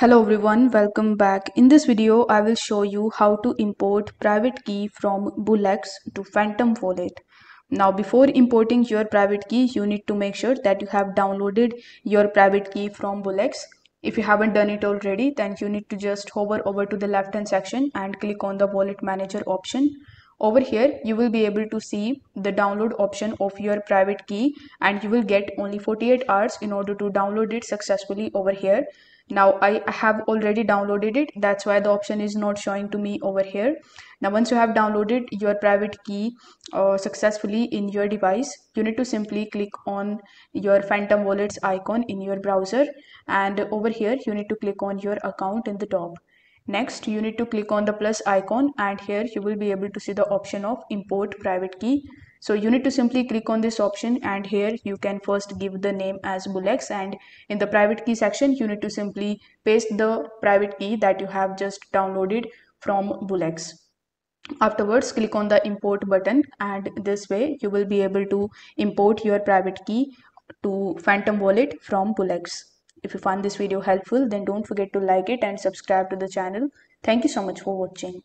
Hello everyone, welcome back. In this video, I will show you how to import private key from Bullx to Phantom Wallet. Now before importing your private key, you need to make sure that you have downloaded your private key from Bullx. If you haven't done it already, then you need to just hover over to the left hand section and click on the wallet manager option. Over here, you will be able to see the download option of your private key and you will get only 48 hours in order to download it successfully over here. Now I have already downloaded it. That's why the option is not showing to me over here. Now once you have downloaded your private key uh, successfully in your device you need to simply click on your phantom wallets icon in your browser. And over here you need to click on your account in the top next you need to click on the plus icon and here you will be able to see the option of import private key so you need to simply click on this option and here you can first give the name as Bullx and in the private key section you need to simply paste the private key that you have just downloaded from Bullx. Afterwards click on the import button and this way you will be able to import your private key to Phantom Wallet from Bullx. If you found this video helpful then don't forget to like it and subscribe to the channel. Thank you so much for watching.